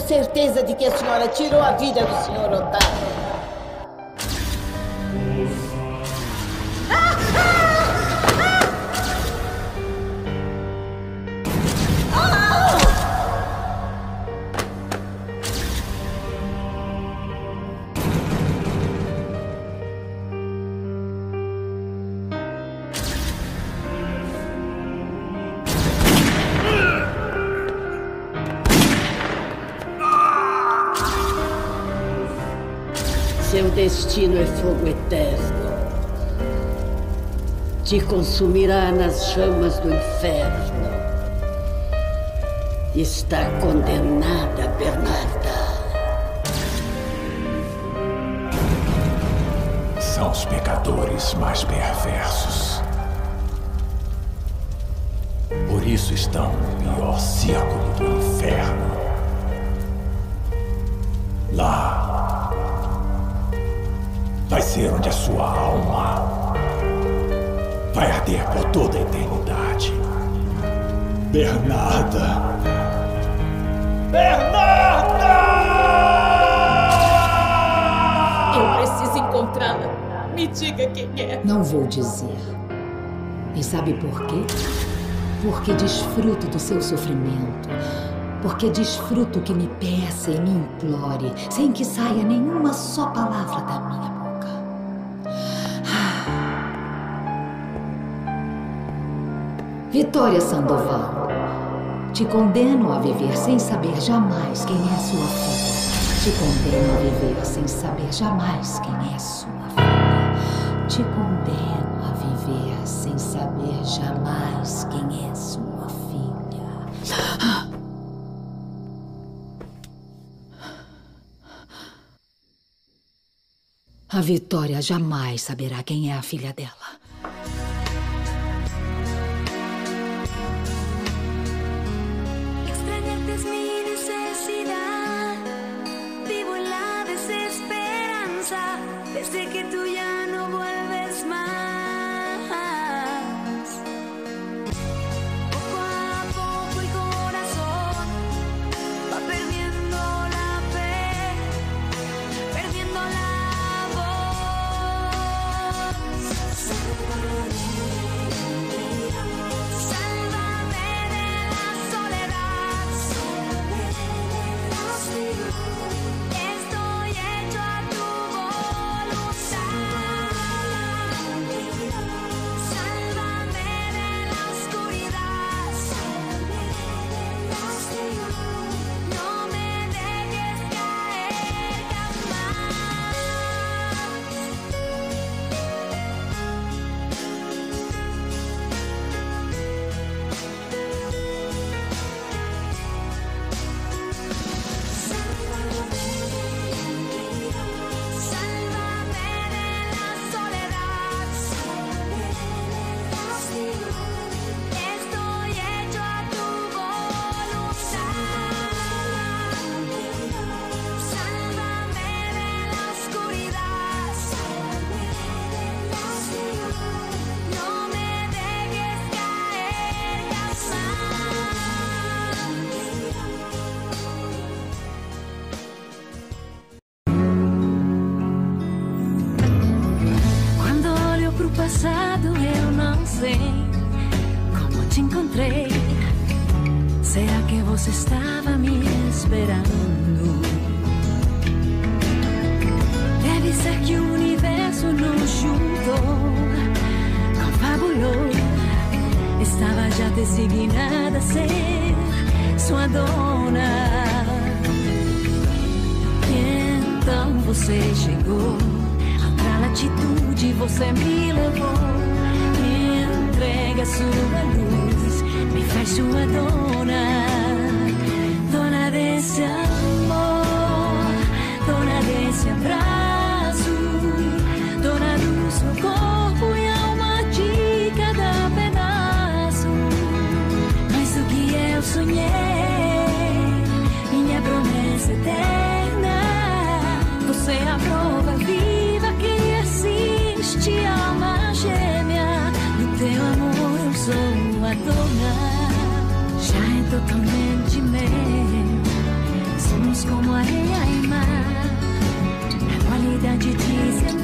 Certeza de que a senhora tirou a vida do senhor Otávio. Seu destino é fogo eterno. Te consumirá nas chamas do inferno. Está condenada, Bernarda. São os pecadores mais perversos. Por isso estão no pior círculo do inferno. Lá ser onde a sua alma vai arder por toda a eternidade. Bernarda! Bernarda! Eu preciso encontrá-la. Me diga quem é. Não vou dizer. E sabe por quê? Porque desfruto do seu sofrimento. Porque desfruto que me peça e me implore, sem que saia nenhuma só palavra da minha boca. Vitória Sandoval, te condeno a viver sem saber jamais quem é sua filha. Te condeno a viver sem saber jamais quem é sua filha. Te condeno a viver sem saber jamais quem é sua filha. A Vitória jamais saberá quem é a filha dela. Como te encontrei. Será que você estava me esperando? Deve ser que o universo nos juntou, confabulou. Estava já designada a ser sua dona. E então você chegou. Outra latitude você me levou. Entrega sua luz, me faz sua. Dona somos como areia e mar. A qualidade de ser